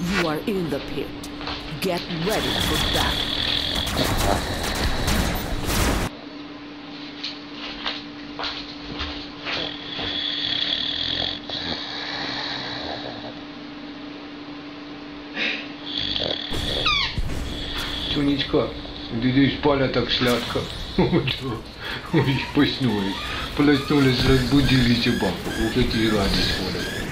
You are in the pit. Get ready for battle. Тонечка, ты спала так сладко. Ой, поснули. Проснулась, разбудили собаку. Вот эти радость.